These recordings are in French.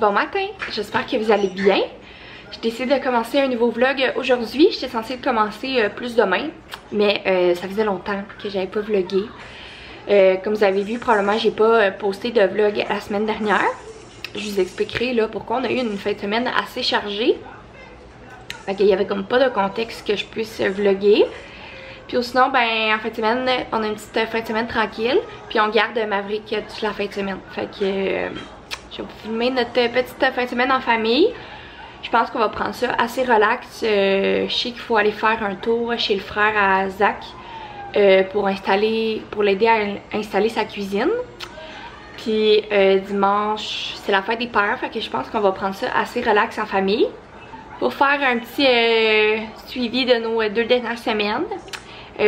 Bon matin, j'espère que vous allez bien. J'ai décidé de commencer un nouveau vlog aujourd'hui. J'étais censée commencer euh, plus demain, mais euh, ça faisait longtemps que j'avais pas vlogué. Euh, comme vous avez vu, probablement j'ai pas posté de vlog la semaine dernière. Je vous expliquerai là pourquoi on a eu une fin de semaine assez chargée. Fait qu'il y avait comme pas de contexte que je puisse vlogger. Puis sinon, ben en fin de semaine, on a une petite fin de semaine tranquille. Puis on garde Maverick toute la fin de semaine. Fait que je vais vous filmer notre petite fin de semaine en famille. Je pense qu'on va prendre ça assez relax. Euh, je sais qu'il faut aller faire un tour chez le frère à Zach euh, pour installer, pour l'aider à installer sa cuisine. Puis euh, dimanche, c'est la fête des pères, fait que je pense qu'on va prendre ça assez relax en famille. Pour faire un petit suivi de nos deux dernières semaines.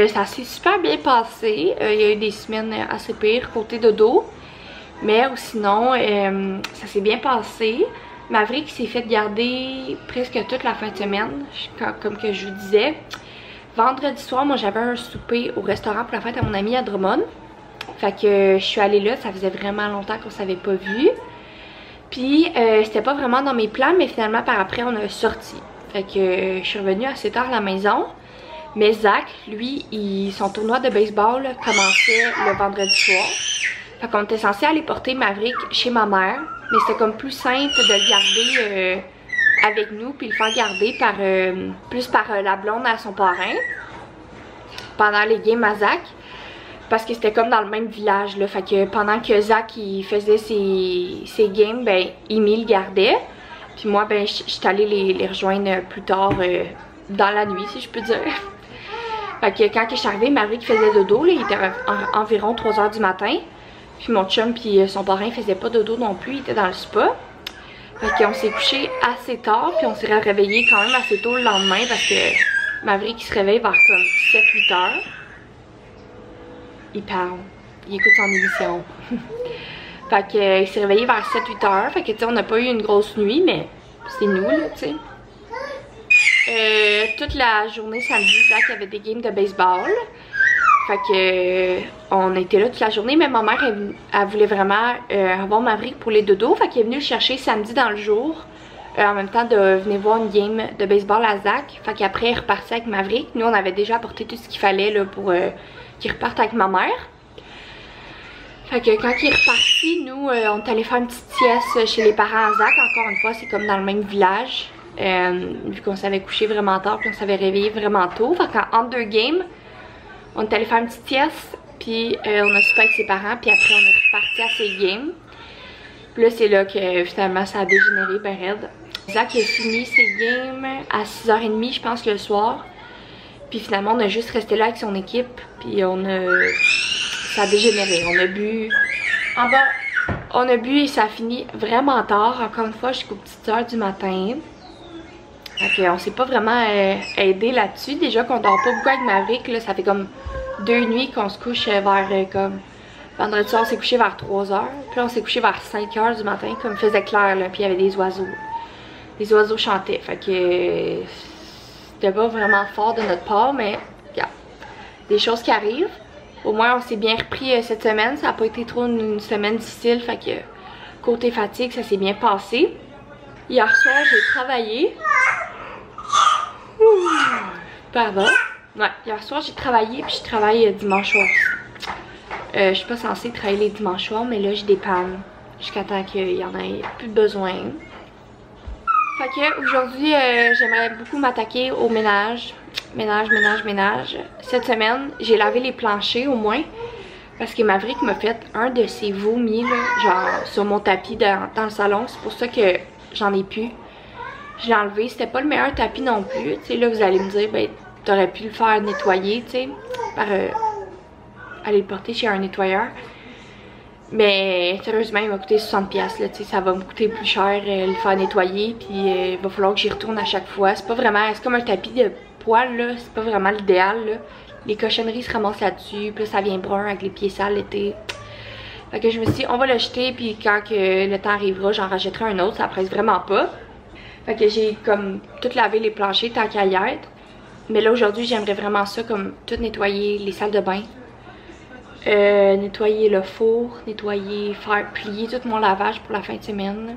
ça s'est super bien passé. Il y a eu des semaines assez pires côté dodo. Mais sinon, euh, ça s'est bien passé. Maverick s'est fait garder presque toute la fin de semaine, comme que je vous disais. Vendredi soir, moi j'avais un souper au restaurant pour la fête à mon ami à Drummond. Fait que je suis allée là, ça faisait vraiment longtemps qu'on s'avait pas vu. Puis euh, c'était pas vraiment dans mes plans, mais finalement par après on a sorti. Fait que je suis revenue assez tard à la maison. Mais Zach, lui, son tournoi de baseball commençait le vendredi soir. Fait qu'on était censé aller porter Maverick chez ma mère. Mais c'était comme plus simple de le garder euh, avec nous. Puis le faire garder par euh, plus par euh, la blonde à son parrain. Pendant les games à Zach. Parce que c'était comme dans le même village. Fait que pendant que Zach il faisait ses, ses games, ben Amy le gardait. Puis moi ben j'étais allée les, les, rejoindre plus tard dans la nuit si je peux dire. Fait que quand je suis arrivée, Maverick faisait dodo, là, il était environ 3h du matin. Puis mon chum puis euh, son parrain faisait pas dodo non plus, il était dans le spa. Fait qu'on s'est couché assez tard, puis on s'est réveillé quand même assez tôt le lendemain parce que Maverick il se réveille vers comme 7-8 heures. Il parle, il écoute son émission. fait qu'il euh, s'est réveillé vers 7-8 heures, fait que tu sais, on n'a pas eu une grosse nuit, mais c'est nous là, tu sais. Euh, toute la journée samedi, Zach avait des games de baseball. Fait que euh, on était là toute la journée, mais ma mère elle, voulait vraiment euh, avoir Maverick pour les dodos. Fait qu'elle est venue le chercher samedi dans le jour. Euh, en même temps de venir voir une game de baseball à Zach. Fait qu'après elle repartit avec Maverick. Nous on avait déjà apporté tout ce qu'il fallait pour qu'il reparte avec ma mère. Fait que quand il est reparti, nous on est allé faire une petite sieste chez les parents à Zach. Encore une fois, c'est comme dans le même village. vu qu'on s'avait couché vraiment tard puis on s'avait réveillé vraiment tôt. Fait qu'en deux games, on est allé faire une petite pièce, puis euh, on a soupé avec ses parents, puis après on est reparti à ses games. Puis là, c'est là que finalement ça a dégénéré ben raide. Zach a fini ses games à 6h30, je pense, le soir. Puis finalement, on a juste resté là avec son équipe, puis on a... Ça a dégénéré. On a bu... En bas, on a bu et ça a fini vraiment tard. Encore une fois, jusqu'aux petites heures du matin. Fait on s'est pas vraiment euh, aidé là-dessus. Déjà qu'on dort pas beaucoup avec Maverick, là, ça fait comme deux nuits qu'on se couche vers euh, comme... Vendredi soir, on s'est couché vers 3h. Puis on s'est couché vers 5h du matin, comme faisait clair, là. Puis il y avait des oiseaux. Les oiseaux chantaient. Fait que... C'était pas vraiment fort de notre part, mais... Des choses qui arrivent. Au moins, on s'est bien repris euh, cette semaine. Ça a pas été trop une, semaine difficile. Fait que... Côté fatigue, ça s'est bien passé. Hier soir, j'ai travaillé. Pardon? Ouais, hier soir j'ai travaillé puis je travaille euh, dimanche soir. Euh, je suis pas censée travailler les dimanches soirs, mais là je dépanne jusqu'à temps qu'il y en ait plus besoin. Fait que aujourd'hui euh, j'aimerais beaucoup m'attaquer au ménage. Ménage, ménage, ménage. Cette semaine, j'ai lavé les planchers au moins. Parce que Maverick m'a fait un de ses vomis là, genre sur mon tapis dans, dans le salon. C'est pour ça que j'en ai plus. J'ai enlevé. C'était pas le meilleur tapis non plus. Là, vous allez me dire, ben, t'aurais pu le faire nettoyer, tu sais, par euh, aller le porter chez un nettoyeur. Mais sérieusement, il m'a coûté 60$, là, ça va me coûter plus cher euh, le faire nettoyer, puis euh, il va falloir que j'y retourne à chaque fois. C'est pas vraiment, c'est comme un tapis de poil, là, c'est pas vraiment l'idéal. Les cochonneries se ramassent là-dessus, puis là, ça vient brun avec les pieds sales l'été. Fait que je me suis dit, on va le jeter, puis quand le temps arrivera, j'en rachèterai un autre, ça presse vraiment pas. Fait que j'ai comme tout lavé les planchers tant qu'à y être. Mais là aujourd'hui j'aimerais vraiment ça comme tout nettoyer les salles de bain. Euh, nettoyer le four, nettoyer, faire plier tout mon lavage pour la fin de semaine.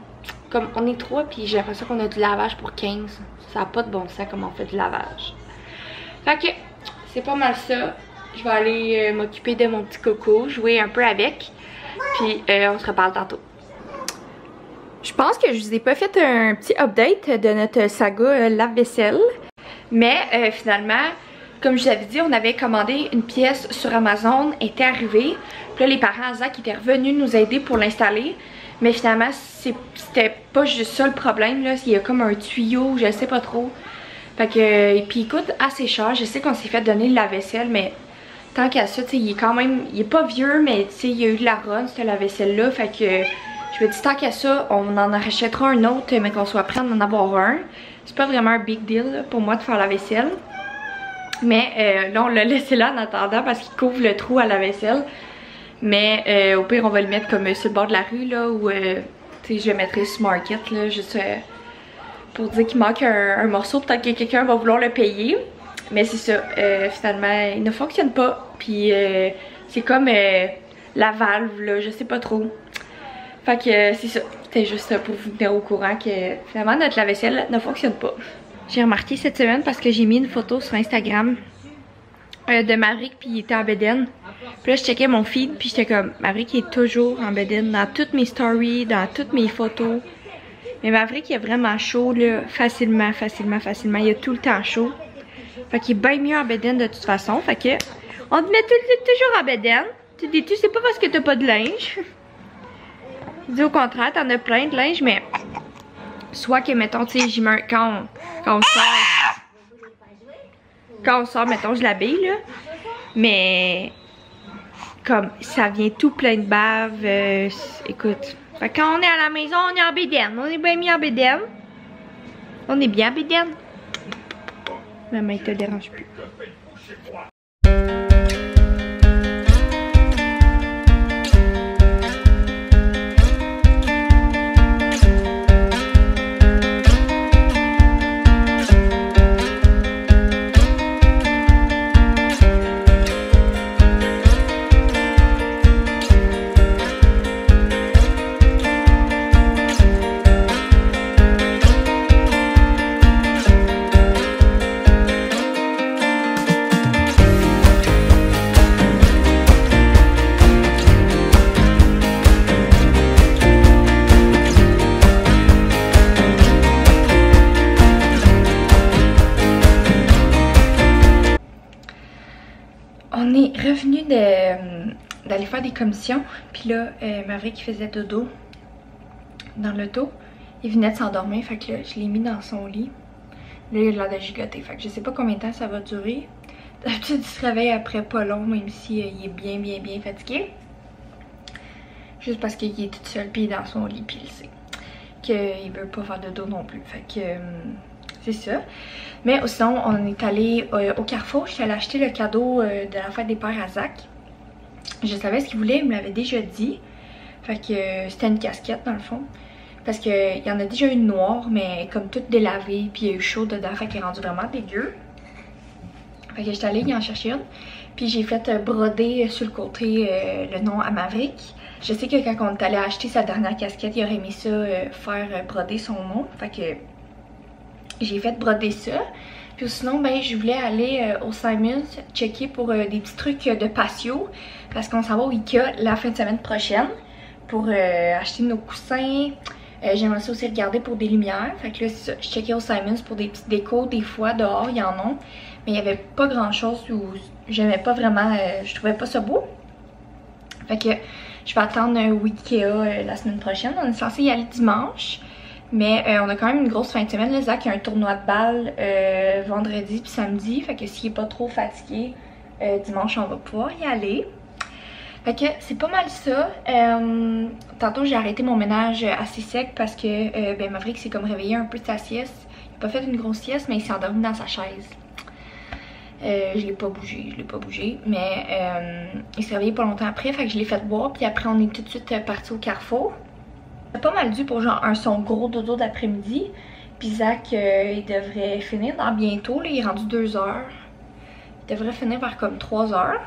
Comme on est trois, puis j'ai l'impression qu'on a du lavage pour 15. Ça n'a pas de bon sens comment on fait du lavage. Fait que c'est pas mal ça. Je vais aller euh, m'occuper de mon petit coco, jouer un peu avec. Puis euh, on se reparle tantôt. Je pense que je vous ai pas fait un petit update de notre saga euh, lave-vaisselle. Mais euh, finalement, comme je vous avais dit, on avait commandé une pièce sur Amazon, était arrivée. Puis là, les parents Zach étaient revenus nous aider pour l'installer. Mais finalement, c'était pas juste ça le problème. Là. Il y a comme un tuyau, je sais pas trop. Fait que, et puis il coûte assez cher. Je sais qu'on s'est fait donner le lave-vaisselle, mais tant qu'à ça, il est quand même, il est pas vieux, mais il y a eu de la run, ce lave-vaisselle-là. Fait que je me dis, tant qu'à ça, on en rachètera un autre, mais qu'on soit prêt à en avoir un. C'est pas vraiment un big deal pour moi de faire la vaisselle. Mais euh, là, on l'a laissé là en attendant parce qu'il couvre le trou à la vaisselle. Mais euh, au pire, on va le mettre comme sur le bord de la rue, là, où euh, je le mettrai sur Market, là, juste pour dire qu'il manque un, un morceau. Peut-être que quelqu'un va vouloir le payer. Mais c'est ça, finalement, il ne fonctionne pas. Puis c'est comme la valve, là, je sais pas trop. Fait que euh, c'est ça. C'était juste pour vous tenir au courant que finalement notre lave-vaisselle ne fonctionne pas. J'ai remarqué cette semaine parce que j'ai mis une photo sur Instagram euh, de Maverick puis il était en bedaine. Puis là je checkais mon feed puis j'étais comme Maverick est toujours en bedaine dans toutes mes stories, dans toutes mes photos. Mais Maverick il est vraiment chaud là, facilement, facilement, facilement. Il est tout le temps chaud. Fait qu'il est bien mieux en bedaine de toute façon. Fait que on te met toujours en bedaine. Tu dis tu c'est pas parce que t'as pas de linge. Dis au contraire, t'en as plein de linge, mais soit que, mettons, tu sais, j'y quand, quand on sort, quand on sort, mettons, je l'habille, là, mais comme ça vient tout plein de bave, euh, écoute. Fait quand on est à la maison, on est en bédaine, on est bien mis en bédaine. On est bien en bédaine. Maman, il te dérange plus. D'aller faire des commissions. Puis là, euh, Maverick faisait dodo dans l'auto. Il venait de s'endormir, fait que là, je l'ai mis dans son lit. Là, il a l'air de gigoter, fait que je sais pas combien de temps ça va durer. D'habitude, il se réveille après pas long, même si euh, il est bien, bien, bien fatigué. Juste parce qu'il est tout seul, puis il est dans son lit, puis il sait qu'il veut pas faire de dos non plus. Fait que c'est ça. Mais sinon, on est allé euh, au Carrefour. Je suis allée acheter le cadeau euh, de la fête des pères à Zach. Je savais ce qu'il voulait, il me l'avait déjà dit. Fait que euh, c'était une casquette dans le fond. Parce qu'il y en a déjà une noire, mais comme toute délavée, puis il y a eu chaud dedans, fait qu'elle est rendue vraiment dégueu. Fait que j'étais allée y en chercher une. Puis j'ai fait broder sur le côté le nom à Maverick. Je sais que quand on est allé acheter sa dernière casquette, il aurait mis ça, faire broder son nom. Fait que j'ai fait broder ça. Puis sinon, ben, je voulais aller euh, au Simons checker pour euh, des petits trucs de patio. Parce qu'on s'en va au Ikea la fin de semaine prochaine pour euh, acheter nos coussins. J'aimerais aussi regarder pour des lumières. Fait que là, je checkais au Simons pour des petites décos. Des fois, dehors, il y en a. Mais il n'y avait pas grand chose où j'aimais pas vraiment, je trouvais pas ça beau. Fait que je vais attendre au Ikea la semaine prochaine. On est censé y aller dimanche. Mais euh, on a quand même une grosse fin de semaine. Là, Zach a un tournoi de balle euh, vendredi puis samedi. Fait que s'il est pas trop fatigué, euh, dimanche on va pouvoir y aller. Fait que c'est pas mal ça. tantôt j'ai arrêté mon ménage assez sec parce que ben, Maverick s'est comme réveillé un peu de sa sieste. Il a pas fait une grosse sieste mais il s'est endormi dans sa chaise. je l'ai pas bougé, je l'ai pas bougé, mais il s'est réveillé pas longtemps après, fait que je l'ai fait boire, puis après on est tout de suite parti au carrefour pas mal dû pour genre un son gros dodo d'après-midi. Puis Zach, euh, il devrait finir dans bientôt. Il est rendu 2 heures. Il devrait finir vers comme 3 heures.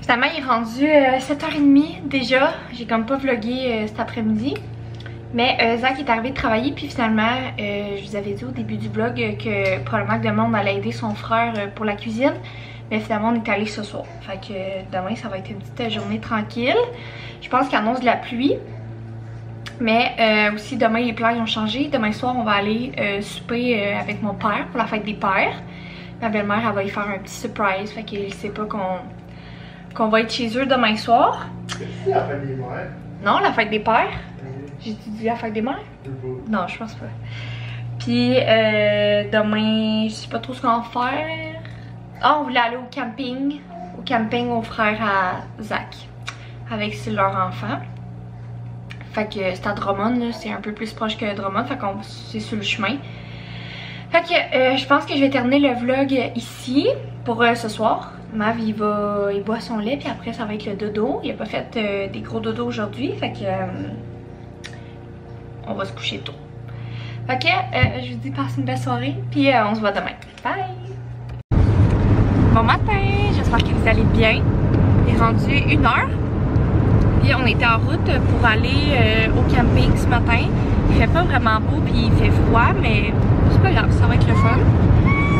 Finalement, il est rendu 7h30 euh, déjà. J'ai comme pas vlogué euh, cet après-midi. Mais Zach est arrivé de travailler, puis finalement, je vous avais dit au début du vlog que probablement que demain on allait aider son frère pour la cuisine. Mais finalement, on est allé ce soir. Fait que demain, ça va être une petite journée tranquille. Je pense qu'il annonce de la pluie. Mais aussi, demain, les plans ont changé. Demain soir, on va aller souper avec mon père pour la fête des pères. Ma belle-mère, elle va y faire un petit surprise. Fait qu'il sait pas qu'on va être chez eux demain soir. C'est la fête des mères. Non, la fête des pères. J'ai dit la fête des mères? Non, je pense pas. Puis euh, demain, je sais pas trop ce qu'on va faire. Ah, on voulait aller au camping. Au camping au frère à Zach. Avec leur enfant. Fait que c'est à Drummond, c'est un peu plus proche que Drummond. Fait qu'on c'est sur le chemin. Fait que euh, je pense que je vais terminer le vlog ici pour euh, ce soir. Mav il va il boit son lait puis après ça va être le dodo. Il a pas fait des gros dodos aujourd'hui. Fait que on va se coucher tôt. Ok, euh, je vous dis passe une belle soirée, puis euh, on se voit demain. Bye! Bon matin, j'espère que vous allez bien. Il est rendu une heure. On était en route pour aller euh, au camping ce matin. Il fait pas vraiment beau puis il fait froid, mais c'est pas grave, ça va être le fun.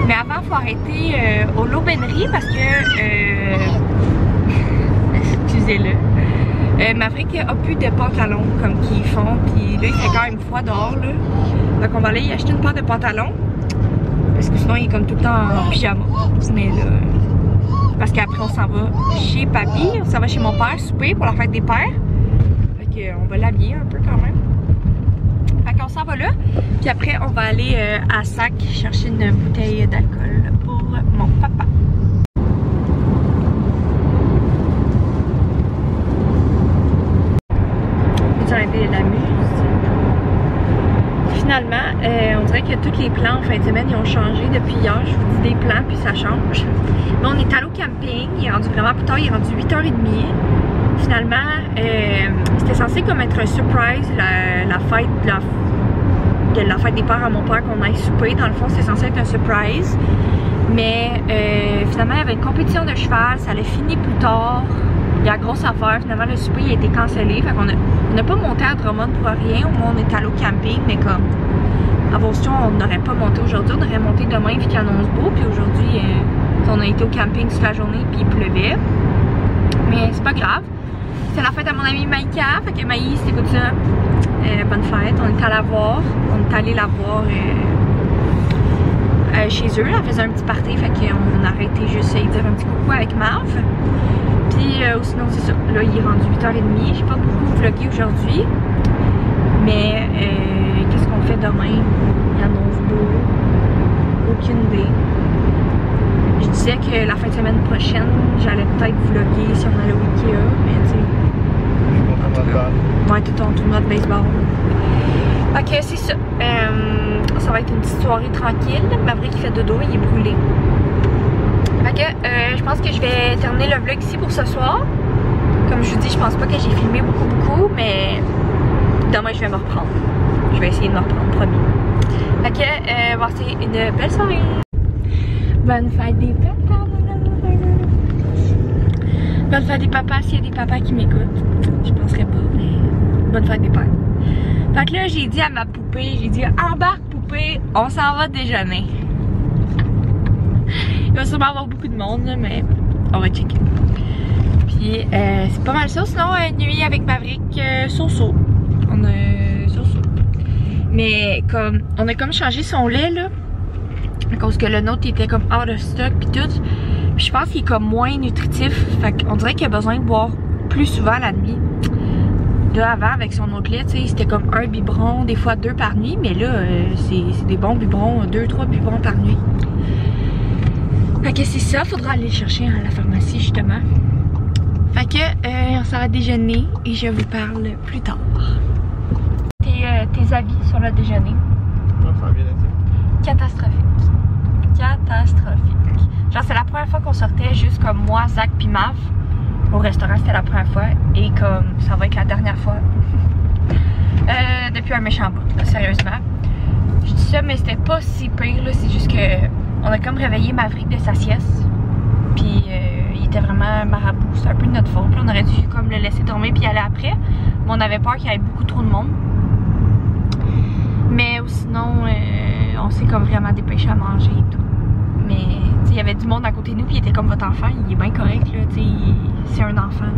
Mais avant, faut arrêter au l'aubainerie parce que... Excusez-le. Euh, Maverick a plus de pantalons comme qu'ils font, puis là il fait quand même froid dehors là. Donc on va aller y acheter une paire de pantalons. Parce que sinon il est comme tout le temps en pyjama. Mais là. Parce qu'après on s'en va chez papy, on s'en va chez mon père souper pour la fête des pères. Fait qu'on va l'habiller un peu quand même. Fait qu'on s'en va là. Puis après on va aller euh, à Sac chercher une bouteille d'alcool pour mon papa. la muse. Finalement, euh, on dirait que tous les plans en fin de semaine ils ont changé depuis hier. Je vous dis des plans puis ça change. Mais on est allé au camping, il est rendu vraiment plus tard, il est rendu 8h30. Finalement, euh, c'était censé comme être un surprise, la, fête de la fête des pères à mon père qu'on aille souper. Dans le fond, c'était censé être un surprise. Mais euh, finalement, il y avait une compétition de cheval, ça allait finir plus tard il y a grosse affaire. Finalement, le souper a été cancellé. Fait qu'on n'a pas monté à Drummond pour rien. Au moins, on est allé au camping, mais comme à Boston, on n'aurait pas monté aujourd'hui. On aurait monté demain, puis qu'il annonce beau. Puis aujourd'hui, euh, on a été au camping toute la journée, puis il pleuvait. Mais c'est pas grave. C'est la fête à mon ami Maïka. Fait que Maïs, écoute ça. Euh, bonne fête. On est allé la voir. On est allé la voir. Euh, chez eux, elle faisait un petit party, fait qu'on a arrêté juste à dire un petit coucou avec Marv. Puis sinon c'est ça, là il est rendu 8h30, j'ai pas beaucoup vlogué aujourd'hui. Mais demain? Il annonce beau. Aucune idée. Je disais que la fin de semaine prochaine, j'allais peut-être vlogger si on allait au Ikea, mais tu sais. Ouais, tout en tournoi de baseball. Ok, c'est ça. Euh, ça va être une petite soirée tranquille. Maverick qui fait dodo, il est brûlé. Ok, euh, je pense que je vais terminer le vlog ici pour ce soir. Comme je vous dis, je pense pas que j'ai filmé beaucoup beaucoup, mais demain je vais me reprendre. Je vais essayer de me reprendre, promis. Ok, euh, voici une belle soirée. Bonne fête des papas, Bonne fête des papas s'il y a des papas qui m'écoutent. Je penserais pas, mais bonne fête des pères. Fait que là, j'ai dit à ma poupée, j'ai dit embarque poupée, on s'en va déjeuner. Il va sûrement avoir beaucoup de monde, mais on va checker. Puis euh, c'est pas mal ça. Sinon, une nuit avec Maverick, euh, a so-so. Mais comme, on a comme changé son lait là. À cause que le nôtre était comme out of stock puis tout. Je pense qu'il est comme moins nutritif. Fait qu'on dirait qu'il a besoin de boire plus souvent la nuit. Là, avant, avec son autre lait, c'était comme un biberon, des fois deux par nuit. Mais là, euh, c'est des bons biberons, deux, trois biberons par nuit. Fait que c'est ça, faudra aller le chercher à la pharmacie justement. Fait que euh, on va déjeuner et je vous parle plus tard. Tes, avis sur le déjeuner? Catastrophique. Catastrophique. Genre c'est la première fois qu'on sortait juste comme moi, Zach puis Mav. Au restaurant c'était la première fois et comme ça va être la dernière fois. euh, depuis un méchant bout, sérieusement. Je dis ça mais c'était pas si pire là, c'est juste que on a comme réveillé Maverick de sa sieste. Puis euh, il était vraiment marabout. C'est un peu de notre faute. on aurait dû comme le laisser dormir puis aller après. Mais on avait peur qu'il y ait beaucoup trop de monde. Mais sinon, euh, on s'est comme vraiment dépêché à manger et tout. Mais il y avait du monde à côté de nous, puis il était comme votre enfant, il est bien correct, là, tu c'est un enfant.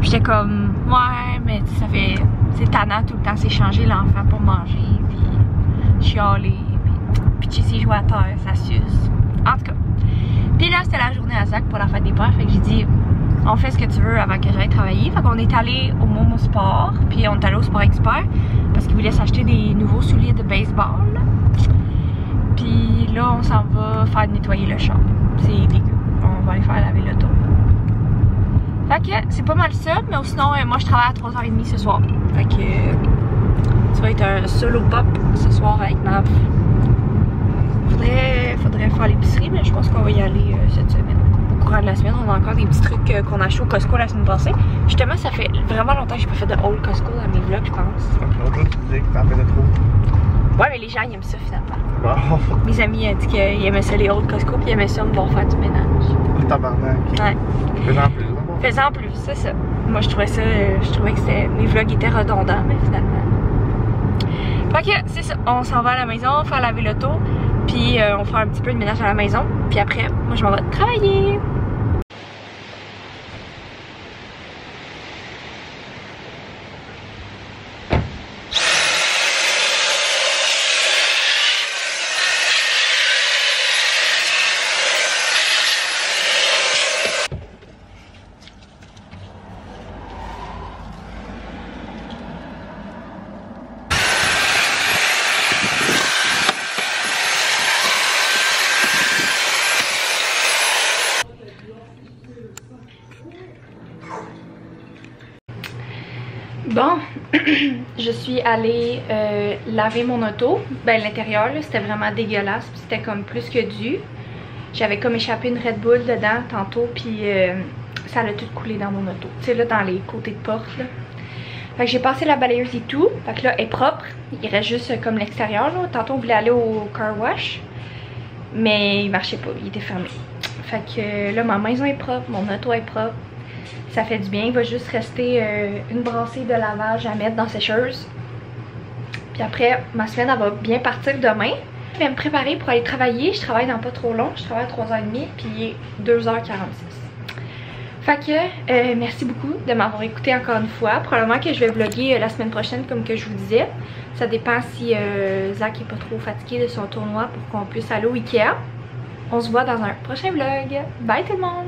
J'étais comme, ouais, mais ça fait, c'est tannant tout le temps s'échanger l'enfant pour manger, puis chialer, puis pitcher jouets à terre, ça suce. En tout cas. Puis là, c'était la journée à Zach pour la fête des pères, fait que j'ai dit, on fait ce que tu veux avant que j'aille travailler. Fait qu'on est allé au Momo Sport, puis on est allé au Sport Expert parce qu'il voulait s'acheter des nouveaux souliers de baseball. Puis là, on s'en va faire nettoyer le champ. C'est dégueu. On va aller faire laver l'auto. Fait que c'est pas mal ça, mais sinon, euh, moi je travaille à 3h30 ce soir. Fait que euh, ça va être un solo pop ce soir avec Nav. Faudrait, faudrait faire l'épicerie, mais je pense qu'on va y aller euh, cette semaine de la semaine. On a encore des petits trucs euh, qu'on a acheté au Costco la semaine passée. Justement, ça fait vraiment longtemps que j'ai pas fait de haul Costco dans mes vlogs, je pense. Ça fait longtemps que tu disais que t'en faisais trop. Ouais, mais les gens, ils aiment ça finalement. Mes amis ont dit qu'ils aimaient ça les haul Costco, puis ils aimaient ça me voir faire du ménage. Le tabarnak. Ouais. Fais-en plus. Fais-en plus, c'est ça. Moi, je trouvais ça, euh, je trouvais que mes vlogs étaient redondants, mais finalement. Fait que, c'est ça. On s'en va à la maison, faire laver l'auto, puis euh, on fait un petit peu de ménage à la maison. Puis après, moi, je m'en vais travailler. Bon, je suis allée euh, laver mon auto. Ben l'intérieur, c'était vraiment dégueulasse. C'était comme plus que dû. J'avais comme échappé une Red Bull dedans tantôt. Puis euh, ça a tout coulé dans mon auto. Tu sais là, dans les côtés de porte. Fait que j'ai passé la balayeuse et tout. Fait que là, elle est propre. Il reste juste euh, comme l'extérieur Tantôt, on voulait aller au car wash. Mais il marchait pas. Il était fermé. Fait que là, ma maison est propre. Mon auto est propre ça fait du bien. Il va juste rester euh, une brassée de lavage à mettre dans sécheuse. Puis après, ma semaine, elle va bien partir demain. Je vais me préparer pour aller travailler. Je travaille dans pas trop long. Je travaille à 3h30 puis 2h46. Fait que, euh, merci beaucoup de m'avoir écouté encore une fois. Probablement que je vais vlogger euh, la semaine prochaine comme que je vous disais. Ça dépend si Zach est pas trop fatigué de son tournoi pour qu'on puisse aller au Ikea. On se voit dans un prochain vlog. Bye tout le monde!